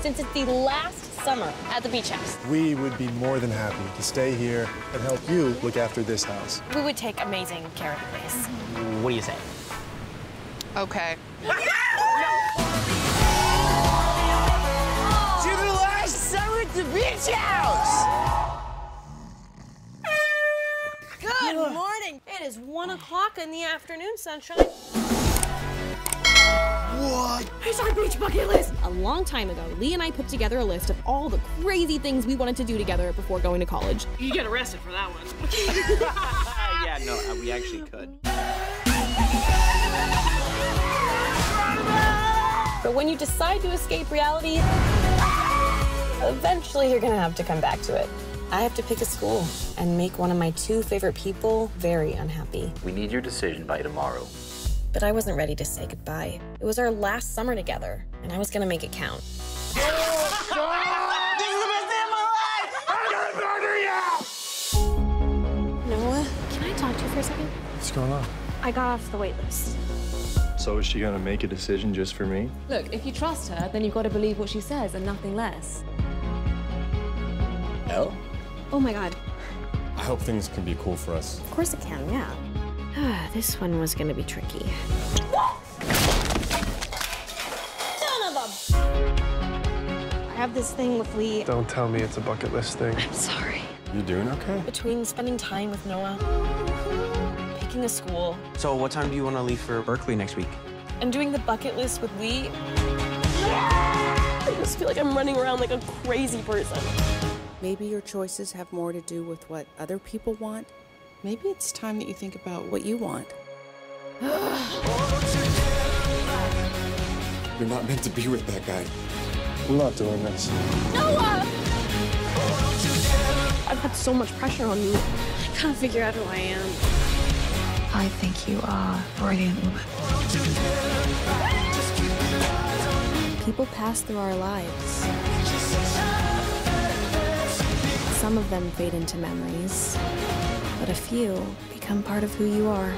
since it's the last summer at the beach house. We would be more than happy to stay here and help you look after this house. We would take amazing care of the place. What do you say? Okay. To the last summer at the beach house! Good morning. It is one o'clock in the afternoon, sunshine. What? Here's our beach bucket list. A long time ago, Lee and I put together a list of all the crazy things we wanted to do together before going to college. You get arrested for that one. yeah, no, uh, we actually could. But when you decide to escape reality, eventually you're gonna have to come back to it. I have to pick a school and make one of my two favorite people very unhappy. We need your decision by tomorrow. But I wasn't ready to say goodbye. It was our last summer together, and I was gonna make it count. Oh, God! this is the best day of my life! I'm gonna murder you! Noah, can I talk to you for a second? What's going on? I got off the wait list. So is she gonna make a decision just for me? Look, if you trust her, then you've got to believe what she says and nothing less. No? Oh my god. I hope things can be cool for us. Of course it can, yeah. this one was gonna be tricky. Son of a... I have this thing with Lee. Don't tell me it's a bucket list thing. I'm sorry. You doing okay? Between spending time with Noah, picking a school, So, what time do you want to leave for Berkeley next week? and doing the bucket list with Lee, I just feel like I'm running around like a crazy person. Maybe your choices have more to do with what other people want. Maybe it's time that you think about what you want. You're not meant to be with that guy. I'm not doing this. Noah! I've had so much pressure on me. I gotta figure out who I am. I think you are a brilliant woman. People pass through our lives. Some of them fade into memories, but a few become part of who you are.